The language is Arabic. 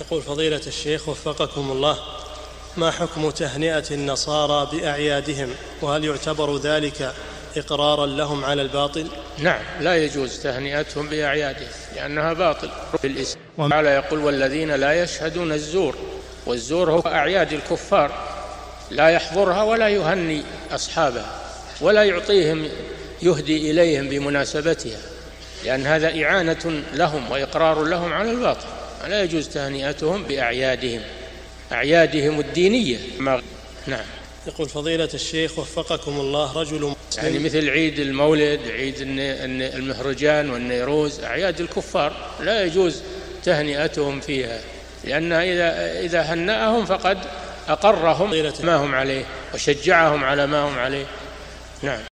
يقول فضيلة الشيخ وفقكم الله ما حكم تهنئة النصارى بأعيادهم؟ وهل يعتبر ذلك إقرارا لهم على الباطل؟ نعم لا يجوز تهنئتهم بأعيادهم لأنها باطل. في الإسلام وعلى يقول والذين لا يشهدون الزور والزور هو أعياد الكفار لا يحضرها ولا يهني أصحابها ولا يعطيهم يهدي إليهم بمناسبتها لأن هذا إعانة لهم وإقرار لهم على الباطل. لا يجوز تهنئتهم بأعيادهم. أعيادهم الدينية. نعم. يقول فضيلة الشيخ وفقكم الله رجل يعني مثل عيد المولد عيد المهرجان والنيروز أعياد الكفار لا يجوز تهنئتهم فيها. لأنها إذا إذا هنأهم فقد أقرهم ما هم عليه وشجعهم على ما هم عليه. نعم.